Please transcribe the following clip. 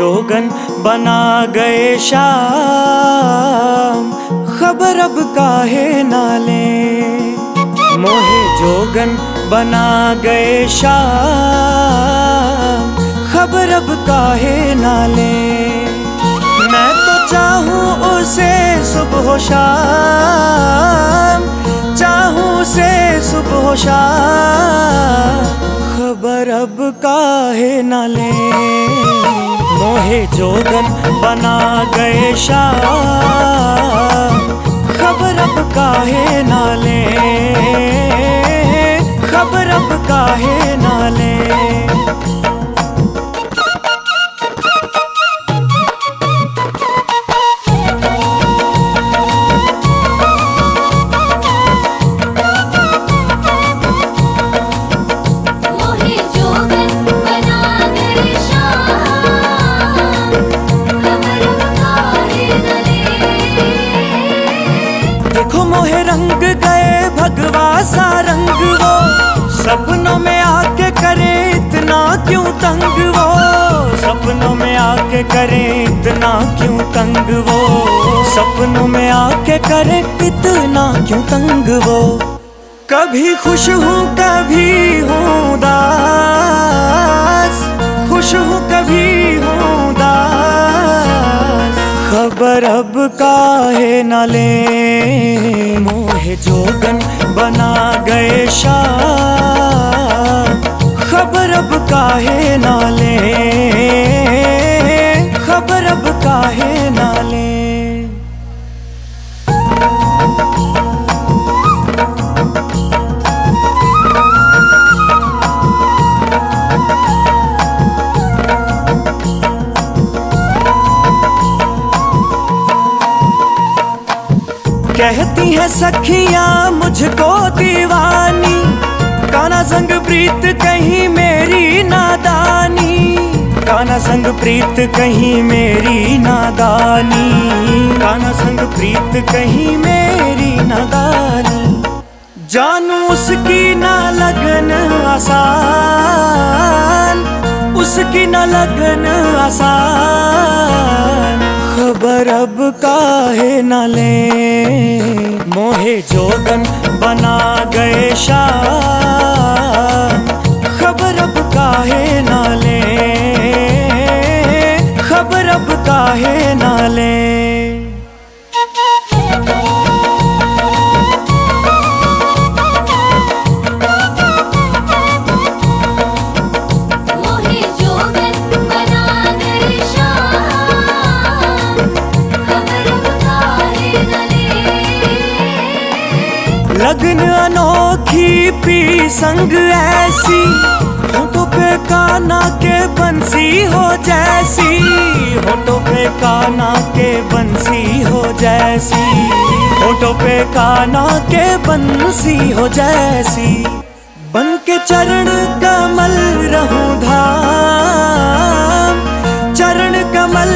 जोगन बना गए शाम। खबर अब काहे नाले मोहे जोगन बना गए शाम। खबर अब काहे नाले मैं तो चाहूँ उसे सुबह शाम। चाहूँ उसे सुबह शाम। खबर अब काहे नाले मोहे जोगन बना गए शाम रंग गए भगवा सा रंग वो। सपनों में आके करे इतना क्यों तंग वो? सपनों में आके करे इतना क्यों तंग वो? सपनों में आके करे इतना क्यों तंग वो? कभी खुश हूँ, कभी हूँ दास खुश हूँ, कभी खबर अब काहे न ले। मोहे जोगन बना गए शाह। खबर अब काहे न कहती है सखिया, मुझको दीवानी। काना संग प्रीत, कहीं मेरी नादानी। काना संग प्रीत, कहीं मेरी नादानी। काना संग प्रीत, कहीं मेरी नादानी। जानू उसकी ना लगन आसान। उसकी ना लगन आसान। खबर अब काहे न ले? जोगन बना गए शाम लगन अनोखी पी संग ऐसी, होठों पे काना के बंसी हो जैसी, होठों पे काना के बंसी हो जैसी, होठों पे काना के बंसी हो जैसी। बन के चरण कमल रहूँ धाम, चरण कमल